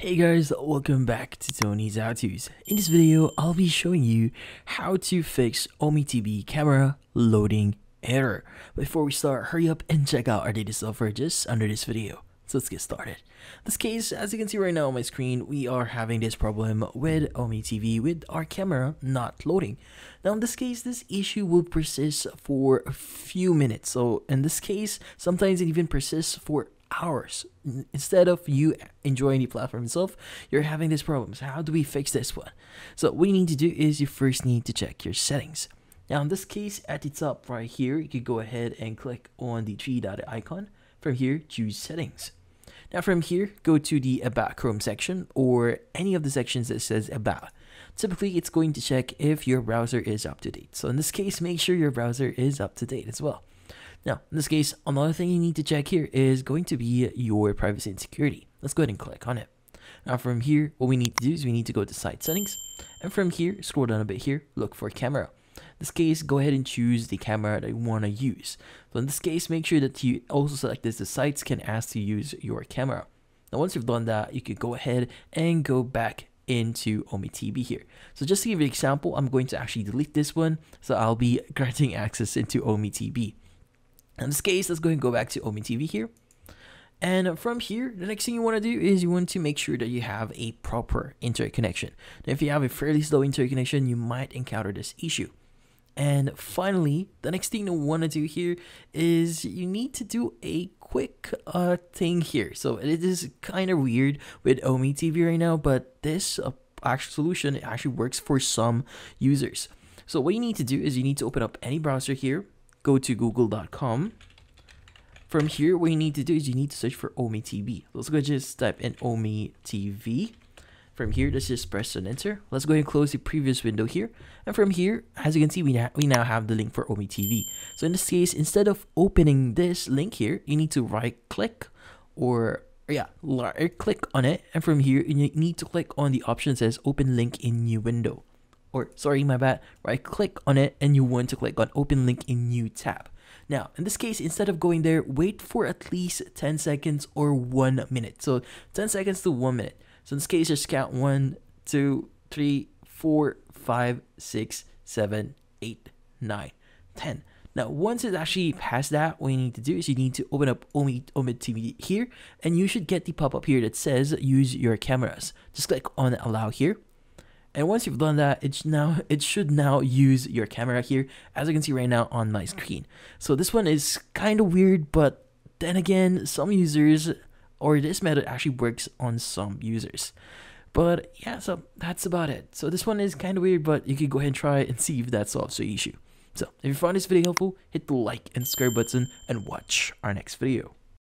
Hey guys, welcome back to Tony's How To's. In this video, I'll be showing you how to fix OmeTV camera loading error. Before we start, hurry up and check out our data software just under this video. So let's get started. This case, as you can see right now on my screen, we are having this problem with OmeTV with our camera not loading. Now in this case, this issue will persist for a few minutes. So in this case, sometimes it even persists for hours. Instead of you enjoying the platform itself, you're having these problems. How do we fix this one? So what you need to do is you first need to check your settings. Now in this case, at the top right here, you could go ahead and click on the three dot icon. From here, choose settings. Now from here, go to the About Chrome section or any of the sections that says About. Typically, it's going to check if your browser is up to date. So in this case, make sure your browser is up to date as well. Now, in this case, another thing you need to check here is going to be your privacy and security. Let's go ahead and click on it. Now from here, what we need to do is we need to go to site settings. And from here, scroll down a bit here, look for camera. In this case, go ahead and choose the camera that you want to use. So in this case, make sure that you also select this, the sites can ask to use your camera. Now once you've done that, you can go ahead and go back into OmeTV here. So just to give you an example, I'm going to actually delete this one. So I'll be granting access into OmeTV. In this case, let's go and go back to OmeTV here. And from here, the next thing you want to do is you want to make sure that you have a proper internet connection. Now, if you have a fairly slow internet connection, you might encounter this issue. And finally, the next thing you want to do here is you need to do a quick uh, thing here. So it is kind of weird with OmeTV right now, but this uh, actual solution actually works for some users. So what you need to do is you need to open up any browser here go to google.com. From here, what you need to do is you need to search for OmeTV. Let's go just type in OmeTV. From here, let's just press and enter. Let's go and close the previous window here. And from here, as you can see, we, we now have the link for OmeTV. So in this case, instead of opening this link here, you need to right click or yeah, right click on it. And from here, you need to click on the option that says open link in new window or sorry, my bad, right click on it and you want to click on open link in new tab. Now, in this case, instead of going there, wait for at least 10 seconds or one minute. So 10 seconds to one minute. So in this case, just count one, two, three, four, five, six, seven, eight, nine, ten. Now, once it's actually past that, what you need to do is you need to open up Ome TV here, and you should get the pop-up here that says use your cameras. Just click on allow here. And once you've done that, it's now it should now use your camera here, as you can see right now on my screen. So this one is kind of weird, but then again, some users or this method actually works on some users. But yeah, so that's about it. So this one is kind of weird, but you can go ahead and try and see if that solves the issue. So if you found this video helpful, hit the like and subscribe button and watch our next video.